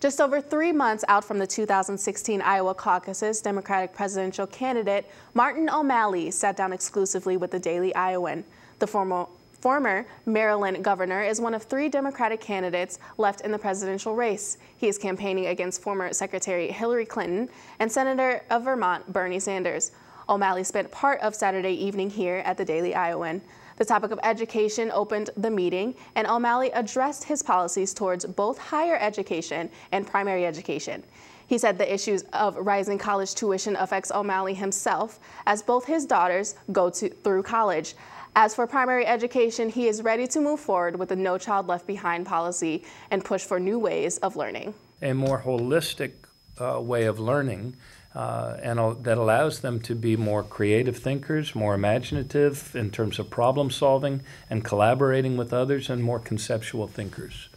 Just over three months out from the 2016 Iowa caucuses, Democratic presidential candidate Martin O'Malley sat down exclusively with the Daily Iowan. The former, former Maryland governor is one of three Democratic candidates left in the presidential race. He is campaigning against former Secretary Hillary Clinton and Senator of Vermont Bernie Sanders. O'Malley spent part of Saturday evening here at the Daily Iowan. The topic of education opened the meeting, and O'Malley addressed his policies towards both higher education and primary education. He said the issues of rising college tuition affects O'Malley himself, as both his daughters go to, through college. As for primary education, he is ready to move forward with the No Child Left Behind policy and push for new ways of learning. A more holistic uh, way of learning uh, and uh, that allows them to be more creative thinkers, more imaginative in terms of problem solving and collaborating with others, and more conceptual thinkers.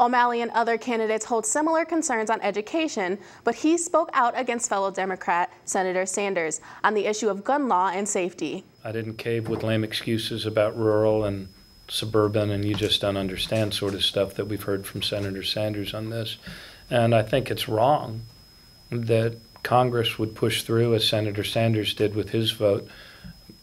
O'Malley and other candidates hold similar concerns on education, but he spoke out against fellow Democrat Senator Sanders on the issue of gun law and safety. I didn't cave with lame excuses about rural and suburban and you just don't understand sort of stuff that we've heard from Senator Sanders on this. And I think it's wrong that Congress would push through, as Senator Sanders did with his vote,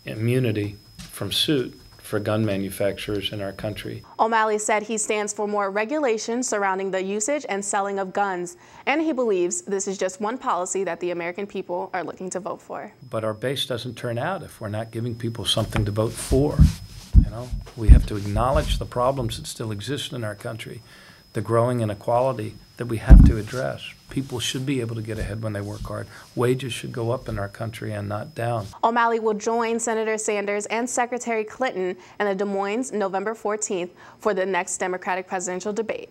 immunity from suit for gun manufacturers in our country. O'Malley said he stands for more regulation surrounding the usage and selling of guns, and he believes this is just one policy that the American people are looking to vote for. But our base doesn't turn out if we're not giving people something to vote for. You know, we have to acknowledge the problems that still exist in our country, the growing inequality that we have to address. People should be able to get ahead when they work hard. Wages should go up in our country and not down. O'Malley will join Senator Sanders and Secretary Clinton in the Des Moines November 14th for the next Democratic presidential debate.